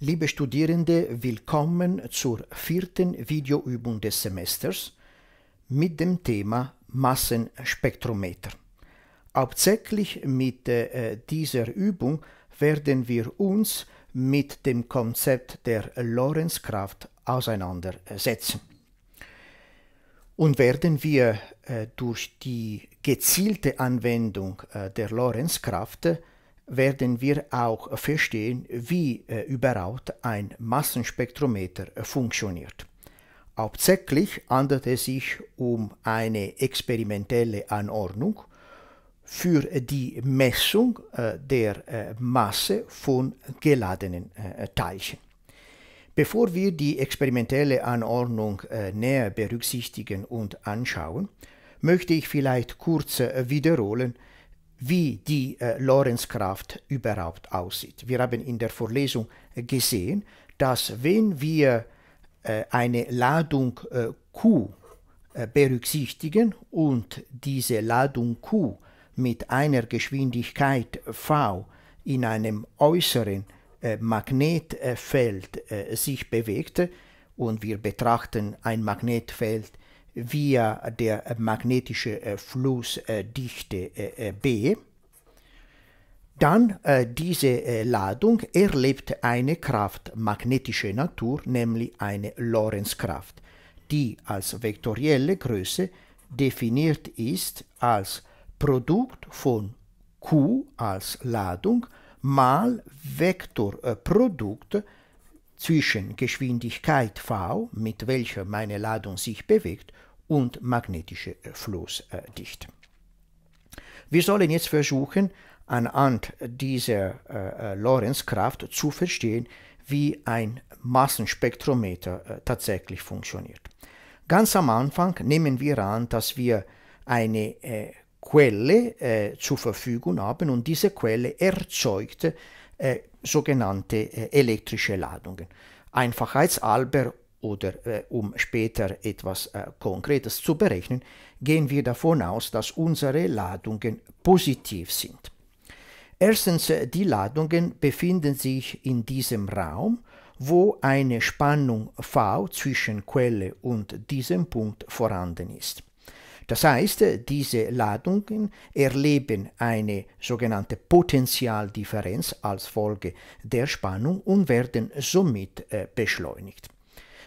Liebe Studierende, willkommen zur vierten Videoübung des Semesters mit dem Thema Massenspektrometer. Hauptsächlich mit äh, dieser Übung werden wir uns mit dem Konzept der Lorentzkraft auseinandersetzen. Und werden wir äh, durch die gezielte Anwendung äh, der Lorentzkraft werden wir auch verstehen, wie äh, überhaupt ein Massenspektrometer äh, funktioniert. Hauptsächlich handelt es sich um eine experimentelle Anordnung für die Messung äh, der Masse von geladenen Teilchen. Bevor wir die experimentelle Anordnung äh, näher berücksichtigen und anschauen, möchte ich vielleicht kurz wiederholen, wie die äh, Lorentzkraft überhaupt aussieht. Wir haben in der Vorlesung gesehen, dass wenn wir äh, eine Ladung äh, Q äh, berücksichtigen und diese Ladung Q mit einer Geschwindigkeit v in einem äußeren äh, Magnetfeld äh, sich bewegt und wir betrachten ein Magnetfeld via der magnetische äh, Flussdichte äh, äh, B, dann äh, diese äh, Ladung erlebt eine Kraft magnetischer Natur, nämlich eine Lorentzkraft, die als vektorielle Größe definiert ist als Produkt von Q als Ladung mal Vektorprodukt zwischen Geschwindigkeit v, mit welcher meine Ladung sich bewegt, und magnetische äh, Flussdichte. Wir sollen jetzt versuchen, anhand dieser äh, äh, Lorentzkraft zu verstehen, wie ein Massenspektrometer äh, tatsächlich funktioniert. Ganz am Anfang nehmen wir an, dass wir eine äh, Quelle äh, zur Verfügung haben und diese Quelle erzeugt sogenannte elektrische Ladungen. Einfachheitshalber oder äh, um später etwas äh, Konkretes zu berechnen, gehen wir davon aus, dass unsere Ladungen positiv sind. Erstens, äh, die Ladungen befinden sich in diesem Raum, wo eine Spannung V zwischen Quelle und diesem Punkt vorhanden ist. Das heißt, diese Ladungen erleben eine sogenannte Potentialdifferenz als Folge der Spannung und werden somit äh, beschleunigt.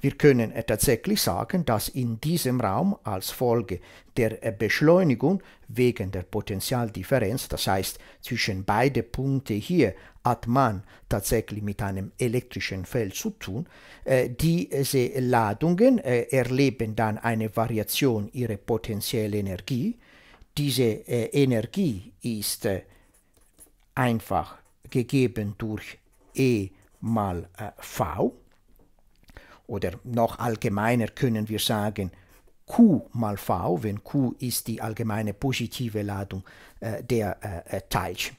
Wir können äh, tatsächlich sagen, dass in diesem Raum als Folge der äh, Beschleunigung wegen der Potentialdifferenz, das heißt zwischen beide Punkte hier, hat man tatsächlich mit einem elektrischen Feld zu tun. Äh, diese Ladungen erleben dann eine Variation ihrer potenziellen Energie. Diese Energie ist einfach gegeben durch E mal V oder noch allgemeiner können wir sagen, Q mal V, wenn Q ist die allgemeine positive Ladung äh, der äh, äh Teilchen.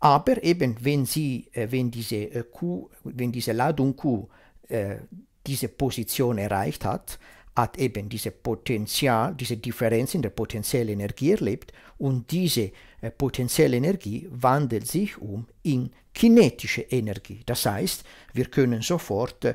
Aber eben, wenn, sie, äh, wenn, diese, äh, Q, wenn diese Ladung Q äh, diese Position erreicht hat, hat eben diese Potenzial, diese Differenz in der potenziellen Energie erlebt und diese äh, potenzielle Energie wandelt sich um in kinetische Energie. Das heißt, wir können sofort äh,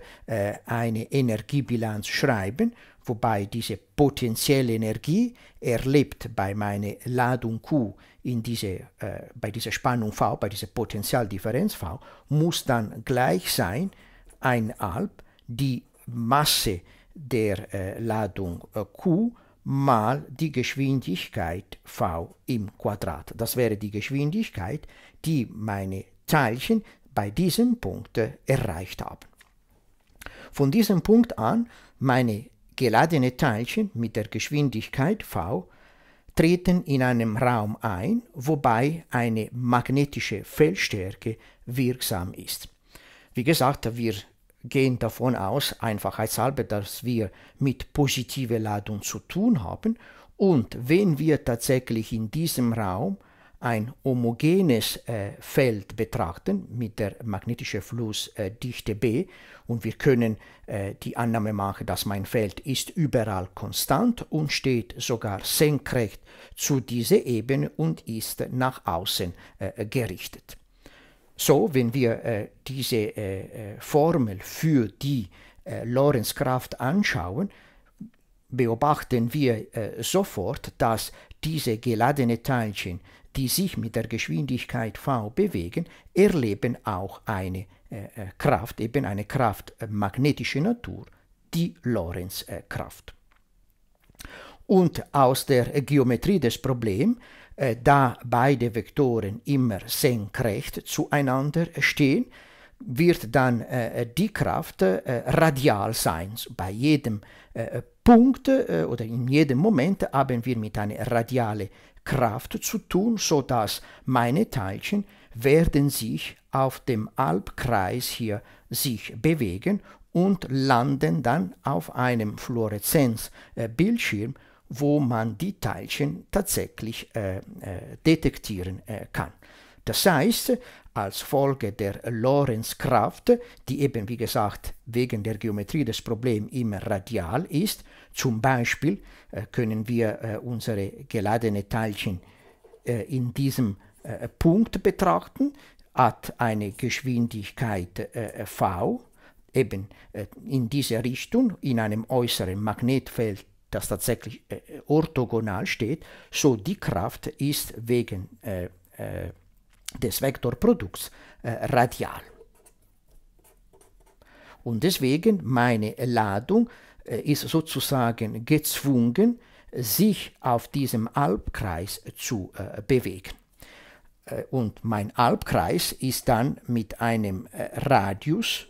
eine Energiebilanz schreiben, wobei diese potenzielle Energie erlebt bei meiner Ladung Q in diese, äh, bei dieser Spannung V, bei dieser Potentialdifferenz V, muss dann gleich sein, ein Alp, die Masse der äh, Ladung äh, Q mal die Geschwindigkeit v im Quadrat. Das wäre die Geschwindigkeit, die meine Teilchen bei diesem Punkt äh, erreicht haben. Von diesem Punkt an, meine geladenen Teilchen mit der Geschwindigkeit v treten in einem Raum ein, wobei eine magnetische Feldstärke wirksam ist. Wie gesagt, wir gehen davon aus, einfachheitshalber, dass wir mit positiver Ladung zu tun haben. Und wenn wir tatsächlich in diesem Raum ein homogenes äh, Feld betrachten mit der magnetischen Flussdichte äh, B und wir können äh, die Annahme machen, dass mein Feld ist überall konstant und steht sogar senkrecht zu dieser Ebene und ist nach außen äh, gerichtet. So, wenn wir äh, diese äh, äh Formel für die äh, Lorenzkraft anschauen, beobachten wir äh, sofort, dass diese geladenen Teilchen, die sich mit der Geschwindigkeit v bewegen, erleben auch eine äh, Kraft, eben eine Kraft magnetischer Natur, die Lorenzkraft. Und aus der Geometrie des Problems, äh, da beide Vektoren immer senkrecht zueinander stehen, wird dann äh, die Kraft äh, radial sein. Bei jedem äh, Punkt äh, oder in jedem Moment haben wir mit einer radialen Kraft zu tun, sodass meine Teilchen werden sich auf dem Albkreis hier sich bewegen und landen dann auf einem Fluoreszenzbildschirm, wo man die Teilchen tatsächlich äh, äh, detektieren äh, kann. Das heißt, als Folge der Lorenzkraft, die eben wie gesagt wegen der Geometrie des Problems immer radial ist, zum Beispiel äh, können wir unsere geladene Teilchen in diesem Punkt betrachten, hat eine Geschwindigkeit v, eben in diese Richtung, in einem äußeren Magnetfeld das tatsächlich orthogonal steht, so die Kraft ist wegen des Vektorprodukts äh, radial. Und deswegen meine Ladung äh, ist sozusagen gezwungen, sich auf diesem Albkreis zu äh, bewegen. Äh, und mein Albkreis ist dann mit einem äh, Radius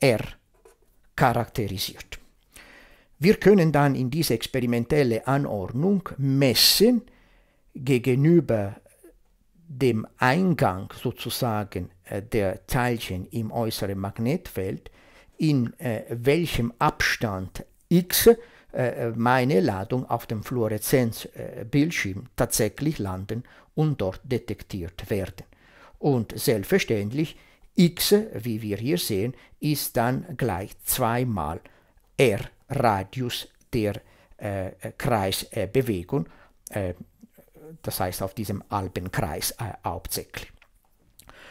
r charakterisiert. Wir können dann in diese experimentelle Anordnung messen gegenüber dem Eingang sozusagen äh, der Teilchen im äußeren Magnetfeld, in äh, welchem Abstand x äh, meine Ladung auf dem Fluoreszenzbildschirm tatsächlich landen und dort detektiert werden. Und selbstverständlich x, wie wir hier sehen, ist dann gleich zweimal r Radius der äh, Kreisbewegung, äh, das heißt auf diesem Alpenkreis äh, hauptsächlich.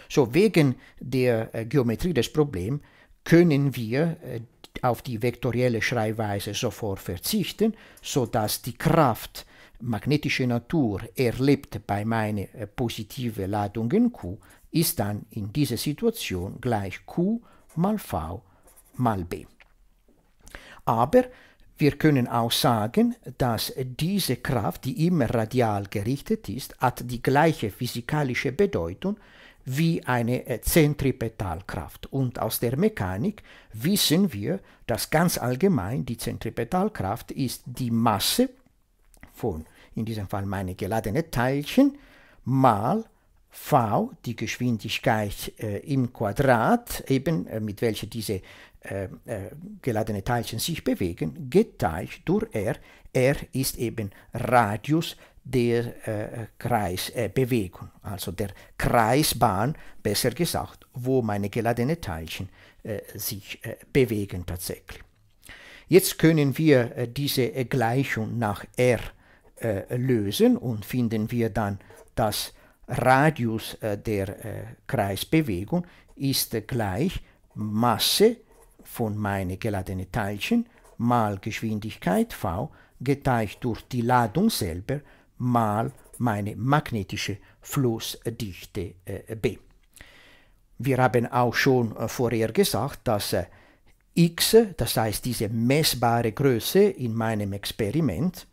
So, wegen der äh, Geometrie des Problems können wir äh, auf die vektorielle Schreibweise sofort verzichten, sodass die Kraft magnetische Natur erlebt bei meiner äh, positive Ladung in Q, ist dann in dieser Situation gleich Q mal V mal B. Aber wir können auch sagen, dass diese Kraft, die immer radial gerichtet ist, hat die gleiche physikalische Bedeutung wie eine äh, Zentripetalkraft. Und aus der Mechanik wissen wir, dass ganz allgemein die Zentripetalkraft ist die Masse von, in diesem Fall meine geladene Teilchen, mal v, die Geschwindigkeit äh, im Quadrat, eben äh, mit welcher diese äh, äh, geladene Teilchen sich bewegen, geteilt durch r. r ist eben Radius der äh, Kreisbewegung, also der Kreisbahn, besser gesagt, wo meine geladenen Teilchen äh, sich äh, bewegen tatsächlich. Jetzt können wir äh, diese Gleichung nach r lösen und finden wir dann, dass Radius der Kreisbewegung ist gleich Masse von meine geladenen Teilchen mal Geschwindigkeit v geteilt durch die Ladung selber mal meine magnetische Flussdichte äh, B. Wir haben auch schon äh, vorher gesagt, dass äh, x, das heißt diese messbare Größe in meinem Experiment,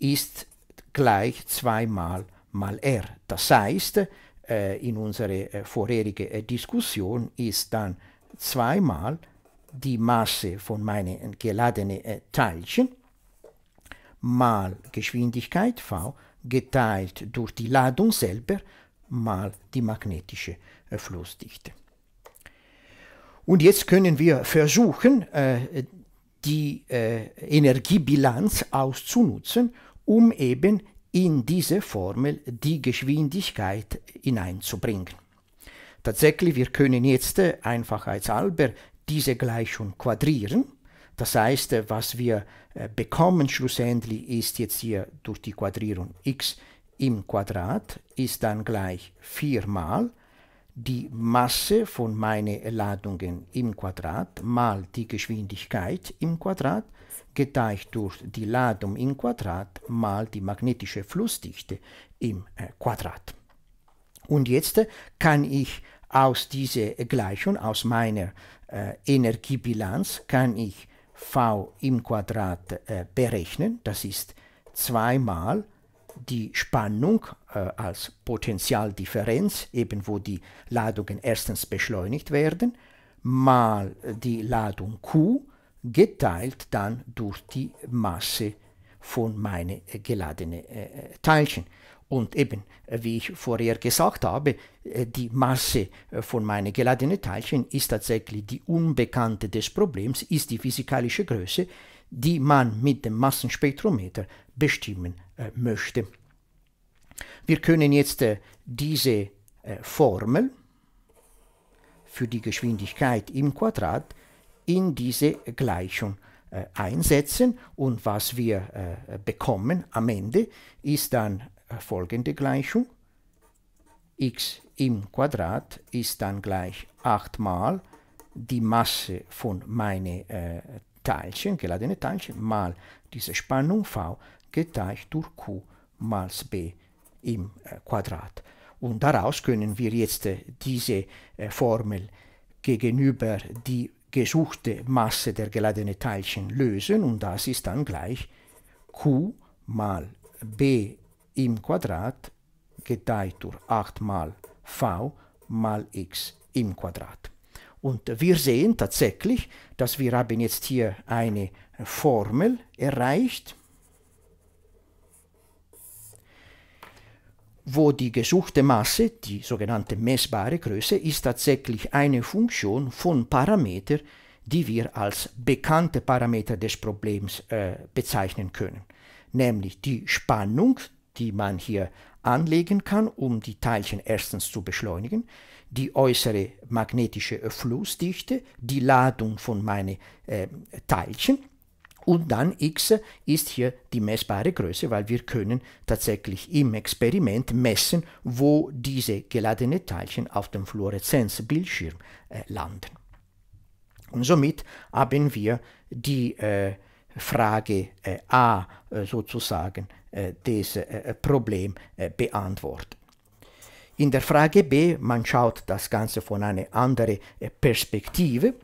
ist gleich 2 mal mal r. Das heißt, äh, in unserer äh, vorherigen äh, Diskussion ist dann zweimal die Masse von meinen geladenen äh, Teilchen mal Geschwindigkeit v geteilt durch die Ladung selber mal die magnetische äh, Flussdichte. Und jetzt können wir versuchen, äh, die Energiebilanz auszunutzen, um eben in diese Formel die Geschwindigkeit hineinzubringen. Tatsächlich, wir können jetzt äh, einfachheitshalber diese Gleichung quadrieren. Das heißt, äh, was wir äh, bekommen schlussendlich ist jetzt hier durch die Quadrierung x im Quadrat ist dann gleich 4 mal die Masse von meinen Ladungen im Quadrat mal die Geschwindigkeit im Quadrat geteilt durch die Ladung im Quadrat mal die magnetische Flussdichte im Quadrat. Und jetzt kann ich aus dieser Gleichung, aus meiner äh, Energiebilanz, kann ich V im Quadrat äh, berechnen. Das ist zweimal die Spannung äh, als Potentialdifferenz, eben wo die Ladungen erstens beschleunigt werden, mal die Ladung Q geteilt dann durch die Masse von meinen geladenen äh, Teilchen. Und eben, äh, wie ich vorher gesagt habe, äh, die Masse von meinen geladenen Teilchen ist tatsächlich die Unbekannte des Problems, ist die physikalische Größe, die man mit dem Massenspektrometer bestimmen äh, möchte. Wir können jetzt äh, diese äh, Formel für die Geschwindigkeit im Quadrat in diese Gleichung äh, einsetzen und was wir äh, bekommen am Ende ist dann äh, folgende Gleichung. x im Quadrat ist dann gleich 8 mal die Masse von meinen Teilchen, geladene Teilchen, mal diese Spannung V geteilt durch Q mal B im äh, Quadrat. Und daraus können wir jetzt äh, diese äh, Formel gegenüber die gesuchte Masse der geladenen Teilchen lösen und das ist dann gleich Q mal B im Quadrat geteilt durch 8 mal V mal x im Quadrat. Und wir sehen tatsächlich, dass wir haben jetzt hier eine Formel erreicht, wo die gesuchte Masse, die sogenannte messbare Größe, ist tatsächlich eine Funktion von Parametern, die wir als bekannte Parameter des Problems äh, bezeichnen können, nämlich die Spannung, die man hier anlegen kann, um die Teilchen erstens zu beschleunigen, die äußere magnetische Flussdichte, die Ladung von meinen äh, Teilchen und dann x ist hier die messbare Größe, weil wir können tatsächlich im Experiment messen, wo diese geladenen Teilchen auf dem Fluoreszenzbildschirm äh, landen. Und somit haben wir die äh, Frage äh, A äh, sozusagen äh, des äh, Problems beantwortet. In der Frage B, man schaut das Ganze von einer anderen äh, Perspektive.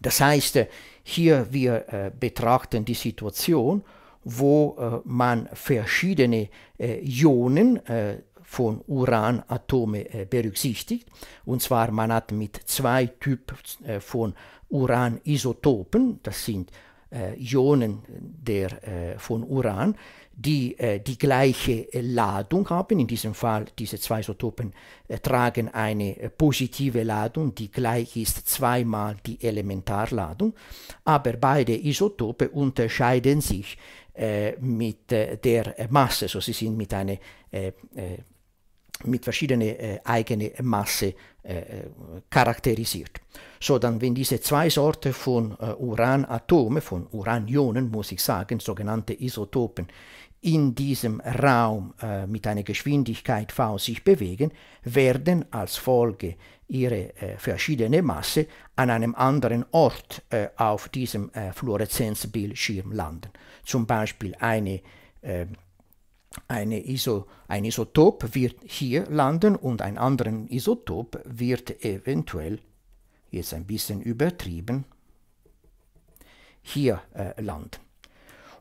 Das heißt, äh, hier wir äh, betrachten die Situation, wo äh, man verschiedene äh, Ionen äh, von Uranatome berücksichtigt. Und zwar man hat mit zwei Typen von Uranisotopen, das sind Ionen der, von Uran, die äh, die gleiche äh, Ladung haben. In diesem Fall, diese zwei Isotopen äh, tragen eine äh, positive Ladung, die gleich ist zweimal die Elementarladung. Aber beide Isotope unterscheiden sich äh, mit äh, der Masse, so sie sind mit einer mit verschiedenen äh, eigene Masse äh, charakterisiert. So, dann, wenn diese zwei Sorten von äh, Uranatome, von Uranionen, muss ich sagen, sogenannte Isotopen, in diesem Raum äh, mit einer Geschwindigkeit v sich bewegen, werden als Folge ihrer äh, verschiedenen Masse an einem anderen Ort äh, auf diesem äh, Fluoreszenzbildschirm landen. Zum Beispiel eine, äh, eine Iso, ein Isotop wird hier landen und ein anderer Isotop wird eventuell, jetzt ein bisschen übertrieben, hier äh, landen.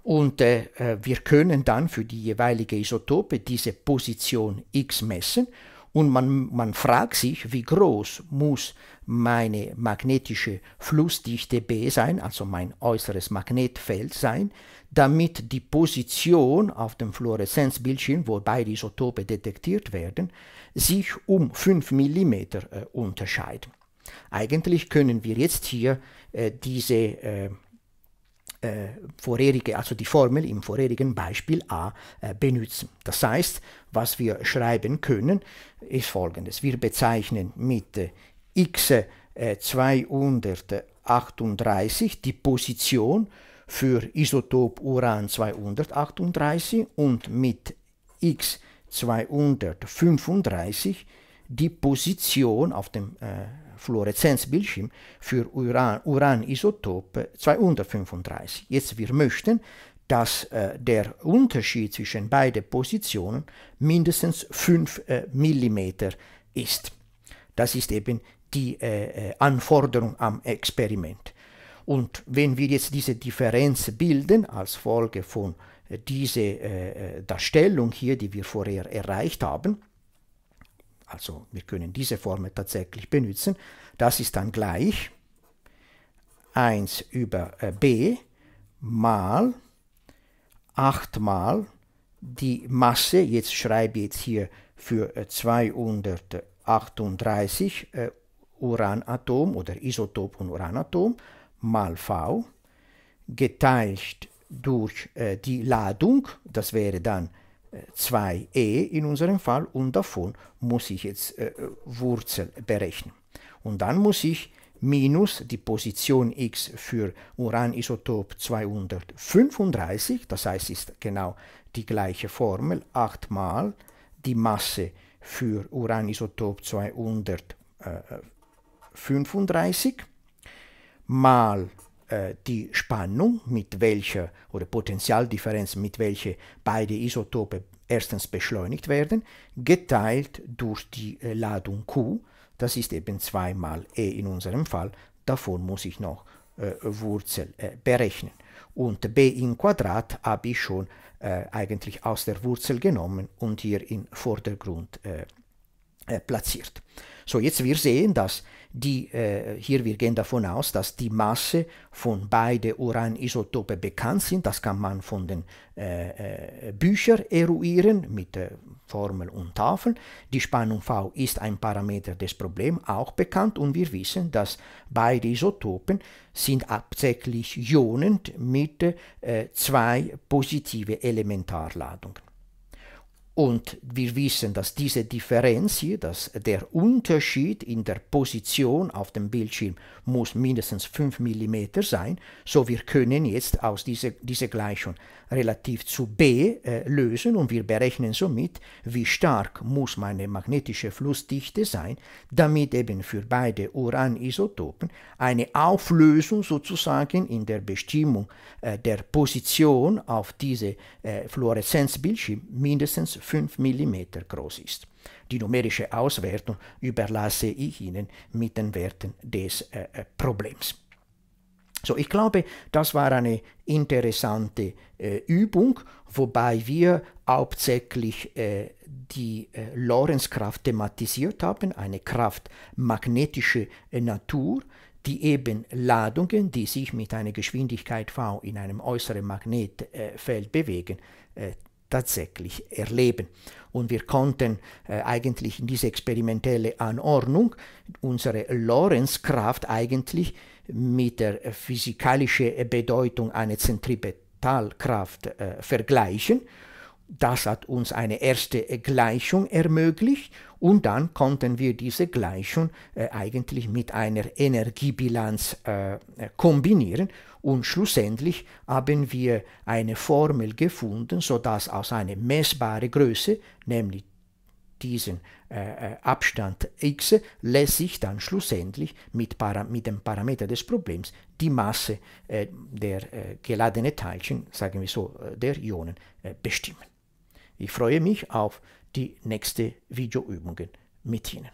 Und äh, äh, wir können dann für die jeweilige Isotope diese Position x messen und man, man fragt sich, wie groß muss meine magnetische Flussdichte B sein, also mein äußeres Magnetfeld sein, damit die Position auf dem Fluoreszenzbildschirm, wo beide Isotope detektiert werden, sich um 5 mm äh, unterscheiden. Eigentlich können wir jetzt hier äh, diese äh, vorherige, also die Formel im vorherigen Beispiel a äh, benutzen. Das heißt, was wir schreiben können, ist folgendes. Wir bezeichnen mit äh, x 238 die Position für Isotop Uran 238 und mit x 235 die Position auf dem äh, Fluoreszenzbildschirm für Uran, Uranisotop 235. Jetzt wir möchten, dass äh, der Unterschied zwischen beiden Positionen mindestens 5 äh, mm ist. Das ist eben die äh, äh, Anforderung am Experiment. Und wenn wir jetzt diese Differenz bilden als Folge von äh, dieser äh, Darstellung hier, die wir vorher erreicht haben, also wir können diese Formel tatsächlich benutzen, das ist dann gleich 1 über b mal 8 mal die Masse, jetzt schreibe ich jetzt hier für 238 äh, Uranatom oder Isotop und Uranatom mal V geteilt durch äh, die Ladung, das wäre dann äh, 2e in unserem Fall und davon muss ich jetzt äh, Wurzel berechnen. Und dann muss ich minus die Position x für Uranisotop 235, das heißt, ist genau die gleiche Formel, 8 mal die Masse für Uranisotop 235 mal äh, die Spannung, mit welcher, oder Potentialdifferenz, mit welcher beide Isotope erstens beschleunigt werden, geteilt durch die äh, Ladung Q, das ist eben 2 mal e in unserem Fall. Davon muss ich noch äh, Wurzel äh, berechnen. Und b im Quadrat habe ich schon äh, eigentlich aus der Wurzel genommen und hier im Vordergrund äh, äh, platziert. So, jetzt wir sehen, dass die, äh, hier wir gehen davon aus, dass die Masse von beiden Uranisotope bekannt sind. Das kann man von den äh, äh, Büchern eruieren mit der Formel und Tafel. Die Spannung V ist ein Parameter des Problems, auch bekannt und wir wissen, dass beide Isotopen sind absichtlich ionend mit äh, zwei positive Elementarladungen. Und wir wissen, dass diese Differenz hier, dass der Unterschied in der Position auf dem Bildschirm muss mindestens 5 mm sein. So wir können jetzt aus dieser diese Gleichung relativ zu B äh, lösen und wir berechnen somit, wie stark muss meine magnetische Flussdichte sein, damit eben für beide Uranisotopen eine Auflösung sozusagen in der Bestimmung äh, der Position auf diese äh, Fluoreszenzbildschirm mindestens 5 mm groß ist. Die numerische Auswertung überlasse ich Ihnen mit den Werten des äh, äh Problems. So, ich glaube, das war eine interessante äh, Übung, wobei wir hauptsächlich äh, die äh, Lorentzkraft thematisiert haben, eine Kraft magnetischer äh, Natur, die eben Ladungen, die sich mit einer Geschwindigkeit v in einem äußeren Magnetfeld bewegen, äh, tatsächlich erleben. Und wir konnten äh, eigentlich in diese experimentelle Anordnung unsere Lorentzkraft eigentlich mit der physikalischen Bedeutung einer Zentripetalkraft äh, vergleichen. Das hat uns eine erste Gleichung ermöglicht und dann konnten wir diese Gleichung äh, eigentlich mit einer Energiebilanz äh, kombinieren und schlussendlich haben wir eine Formel gefunden, sodass aus einer messbaren Größe, nämlich diesen äh, äh, Abstand x lässt sich dann schlussendlich mit, mit, dem Parameter des Problems die Masse äh, der äh, geladenen Teilchen, sagen wir so, äh, der Ionen äh, bestimmen. Ich freue mich auf die nächsten Videoübungen mit Ihnen.